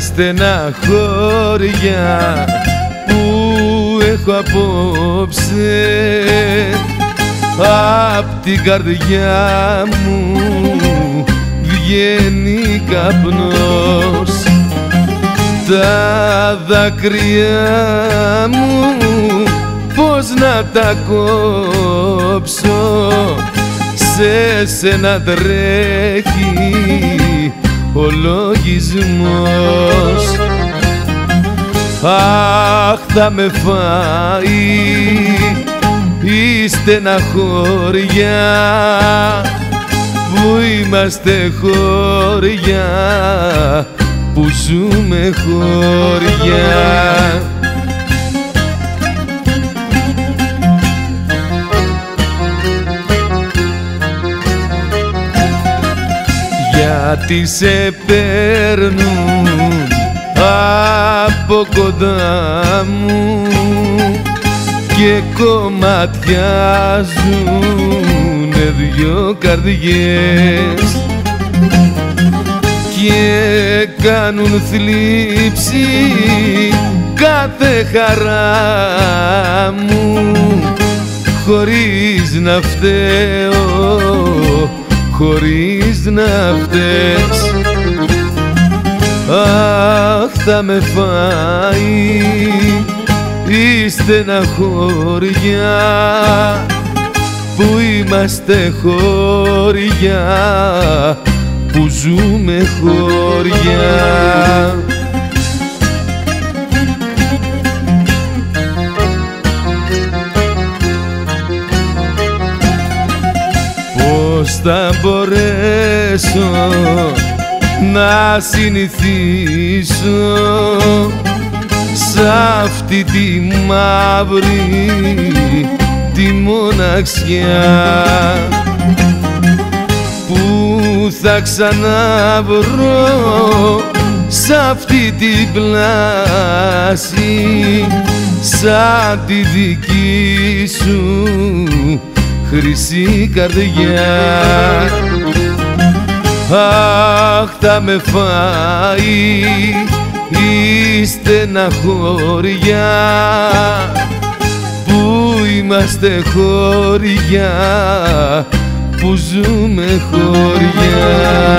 στεναχώρια που έχω απόψε. Απ' την καρδιά μου βγαίνει καπνός. Τα δάκρυα μου πως να τα κόψω. Σε σένα τρέχει ο λογισμός Αχ θα με φάει η στεναχώρια που είμαστε χώρια που ζούμε χώρια γιατί σε παίρνουν από κοντά μου και κομματιάζουν δυο καρδιές και κάνουν θλίψη κάθε χαρά μου χωρίς να φταίω χωρίς να φταίς Αχ θα με φάει η στεναχώρια που είμαστε χώρια που ζούμε χώρια Πώς θα μπορέσω να συνηθίσω σ' αυτή τη μαύρη τη μοναξιά που θα ξαναβρω σ' αυτή την πλάση σαν τη δική σου χρυσή καρδιά. Αχ θα με φάει η στεναχώρια. Που είμαστε χώρια που ζούμε χώρια